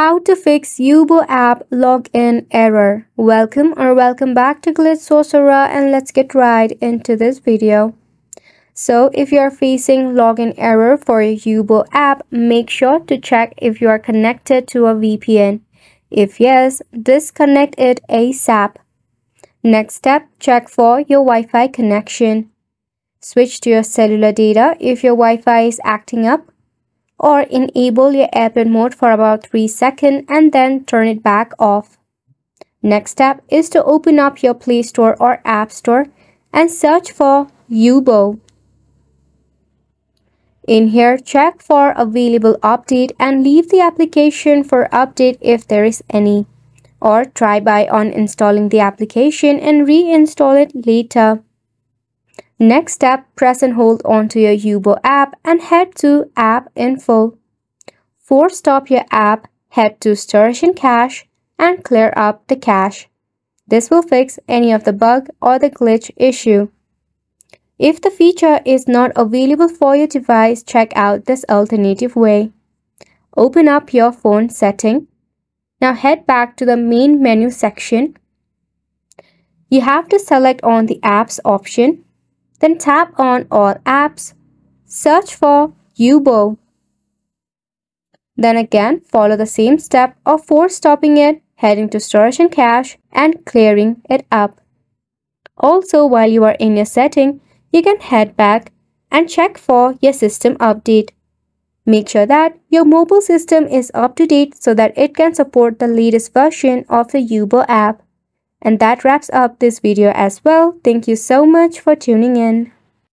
How to fix Yubo app login error. Welcome or welcome back to Glitch Sorcerer and let's get right into this video. So if you are facing login error for your Yubo app, make sure to check if you are connected to a VPN. If yes, disconnect it ASAP. Next step, check for your Wi-Fi connection. Switch to your cellular data if your Wi-Fi is acting up or enable your airplane mode for about 3 seconds and then turn it back off. Next step is to open up your Play Store or App Store and search for Yubo. In here, check for available update and leave the application for update if there is any. Or try by uninstalling the application and reinstall it later. Next step, press and hold onto your Yubo app and head to App Info. Force stop your app, head to Storage and Cache and clear up the cache. This will fix any of the bug or the glitch issue. If the feature is not available for your device, check out this alternative way. Open up your phone setting. Now head back to the main menu section. You have to select on the apps option then tap on All Apps. Search for Yubo. Then again, follow the same step of force stopping it, heading to storage and cache, and clearing it up. Also, while you are in your setting, you can head back and check for your system update. Make sure that your mobile system is up to date so that it can support the latest version of the Yubo app. And that wraps up this video as well. Thank you so much for tuning in.